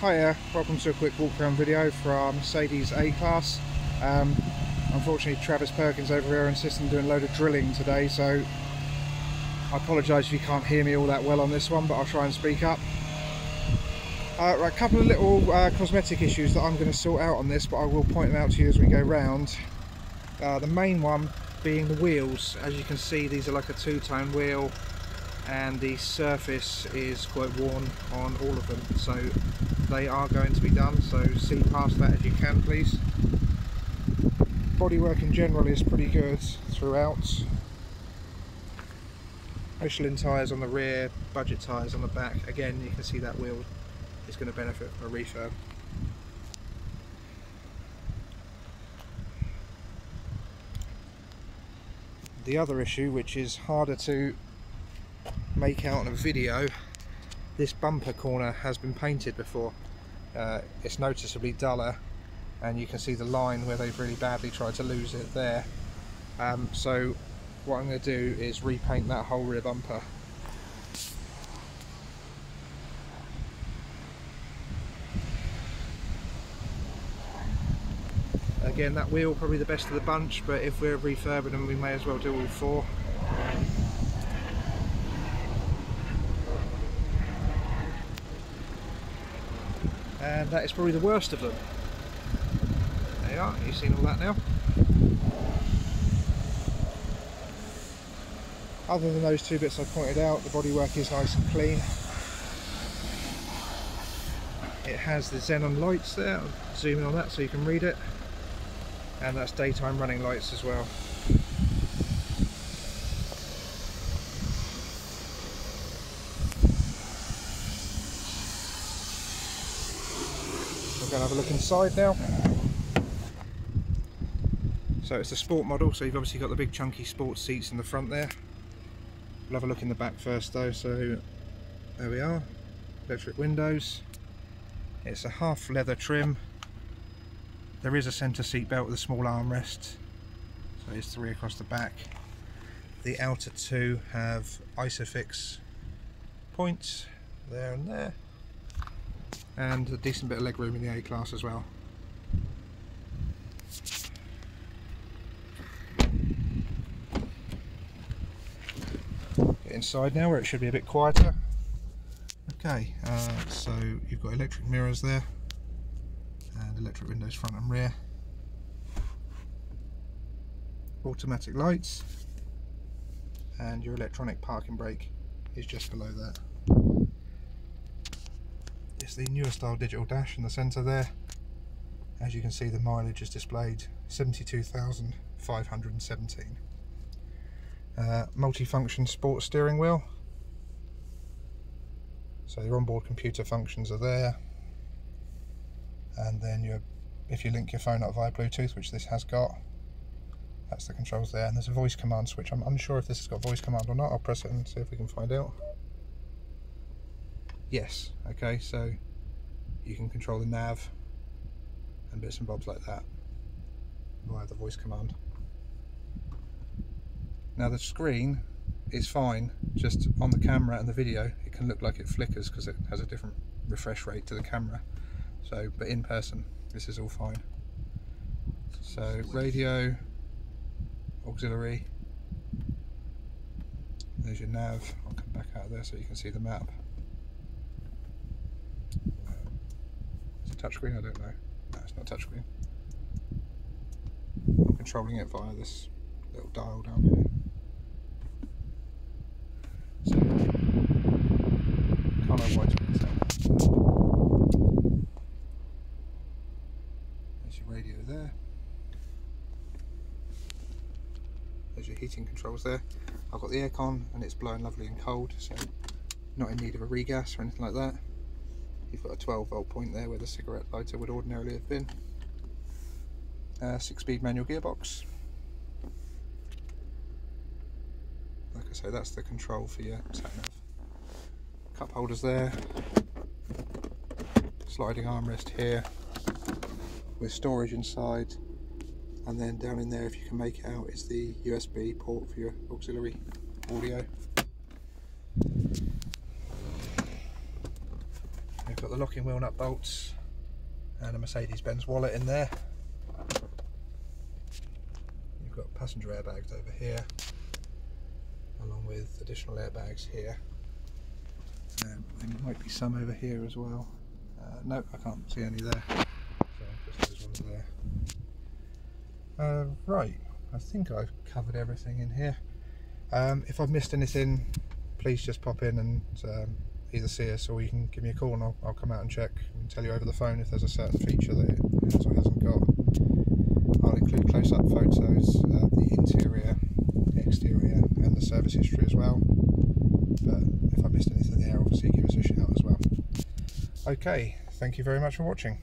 Hiya, welcome to a quick walk around video for our Mercedes A-Class. Um, unfortunately Travis Perkins over here insists on doing a load of drilling today so I apologise if you can't hear me all that well on this one but I'll try and speak up. Uh, right, a couple of little uh, cosmetic issues that I'm going to sort out on this but I will point them out to you as we go round. Uh, the main one being the wheels. As you can see these are like a two-tone wheel and the surface is quite worn on all of them so they are going to be done so see past that if you can please. Bodywork in general is pretty good throughout. Michelin tyres on the rear budget tyres on the back. Again you can see that wheel is going to benefit from a refurb. The other issue which is harder to make out on a video this bumper corner has been painted before. Uh, it's noticeably duller and you can see the line where they've really badly tried to lose it there. Um, so what I'm going to do is repaint that whole rear bumper. Again that wheel probably the best of the bunch but if we're refurbing them we may as well do all four and that is probably the worst of them. There you are, you've seen all that now. Other than those two bits I pointed out, the bodywork is nice and clean. It has the xenon lights there, I'll zoom in on that so you can read it. And that's daytime running lights as well. We're going to have a look inside now. So it's a sport model, so you've obviously got the big chunky sports seats in the front there. We'll have a look in the back first though, so there we are. Electric windows. It's a half leather trim. There is a centre seat belt with a small armrest. So it's three across the back. The outer two have Isofix points there and there and a decent bit of leg room in the A class as well. Get inside now where it should be a bit quieter. Okay, uh, so you've got electric mirrors there and electric windows front and rear. Automatic lights and your electronic parking brake is just below that. It's the newer style digital dash in the centre there. As you can see the mileage is displayed 72,517. Uh, multi-function sports steering wheel. So your onboard computer functions are there. And then your, if you link your phone up via Bluetooth, which this has got, that's the controls there. And there's a voice command switch. I'm unsure if this has got voice command or not. I'll press it and see if we can find out. Yes, okay, so you can control the nav and bits and bobs like that via the voice command. Now the screen is fine, just on the camera and the video it can look like it flickers because it has a different refresh rate to the camera. So, but in person, this is all fine. So radio, auxiliary, there's your nav, I'll come back out there so you can see the map. Touchscreen? I don't know. No, it's not touchscreen. I'm controlling it via this little dial down here. So, can't it's There's your radio there. There's your heating controls there. I've got the aircon and it's blowing lovely and cold, so not in need of a regas or anything like that. You've got a 12 volt point there where the cigarette lighter would ordinarily have been. Uh, six speed manual gearbox. Like I say, that's the control for your sat nav. Cup holders there. Sliding armrest here with storage inside. And then down in there, if you can make it out, is the USB port for your auxiliary audio. Got the locking wheel nut bolts and a Mercedes-Benz wallet in there. You've got passenger airbags over here, along with additional airbags here. Um, there might be some over here as well. Uh, no, I can't see any there. So just there. Uh, right, I think I've covered everything in here. Um, if I've missed anything, please just pop in and um, either see us or you can give me a call and I'll, I'll, come out and check and tell you over the phone if there's a certain feature that it has or hasn't got. I'll include close-up photos, uh, the interior, exterior and the service history as well. But if I missed anything there, obviously give us a shout as well. Okay, thank you very much for watching.